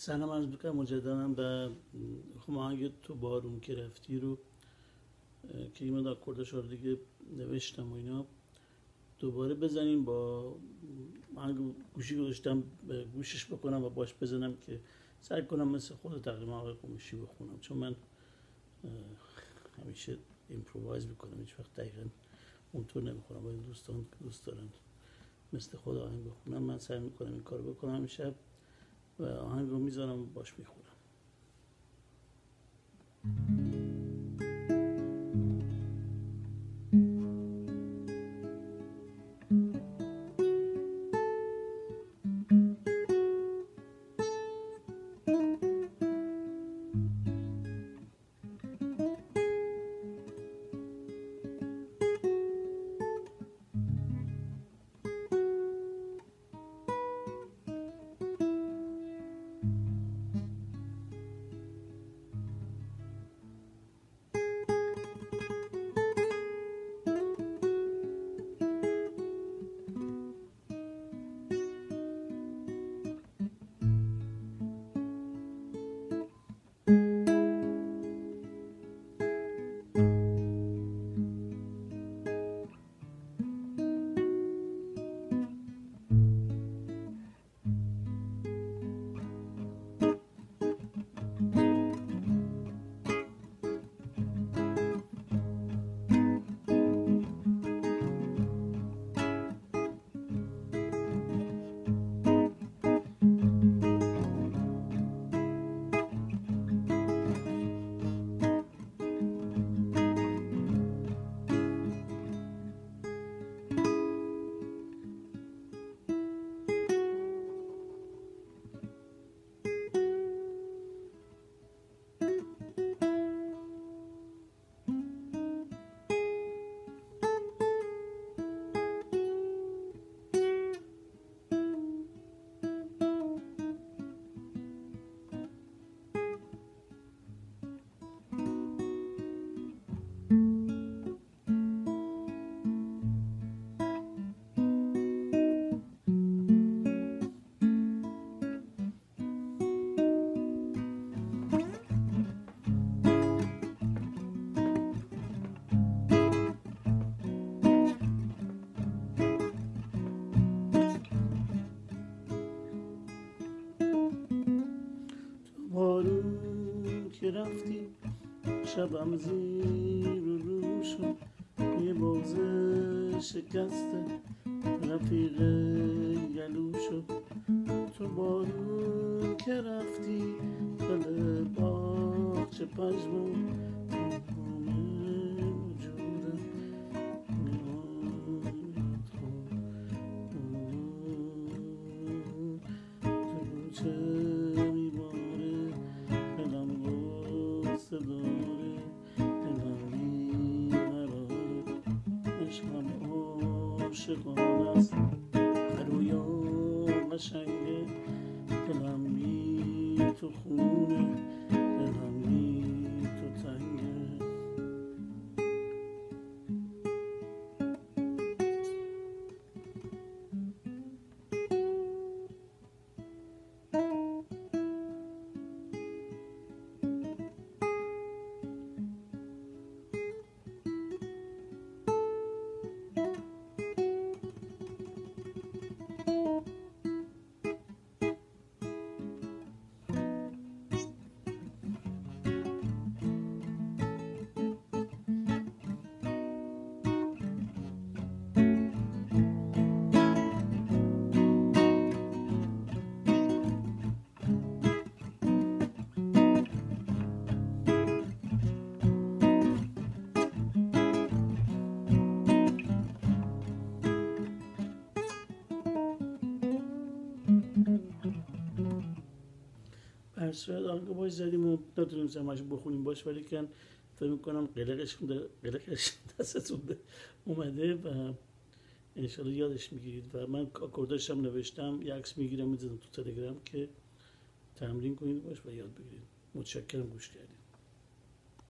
سلام عرض بکنم مجددا و خب آهنگ تو بارون که رفتی رو که این مدار کردش رو دیگه نوشتم و اینا دوباره بزنیم با آهنگ گوشی گذاشتم گوشش بکنم و باش بزنم که سعی کنم مثل خود تقریبا آقای قمیشی بخونم. چون من همیشه ایمپرووایز می‌کنم هیچ وقت دقیقا اونطور نمی‌خونم. این دوستان دوست دارن مثل خود آهنگ بخونم من سعی می‌کنم این کار بکنم. همیشه و آهنگ رو می‌ذارم باش می‌خونم. که رفتی شبم زیر رو شد یه بازه شکسته رفیق گلو شد تو بارون که رفتی دل باغچه پژمون داره عاشقانه است. رویا قشنگه دلم بی تو خونه هر صورت آنگه باش زدیم و نتونیم همش بخونیم باش ولی کن فکر می‌کنم قلقش قلقش دستتون اومده و انشالله یادش می‌گیرید. و من اکورداش هم نوشتم یه عکس می‌گیرم می‌زنم تو تلگرام که تمرین کنید باش و یاد بگیرید. متشکرم گوش کردید.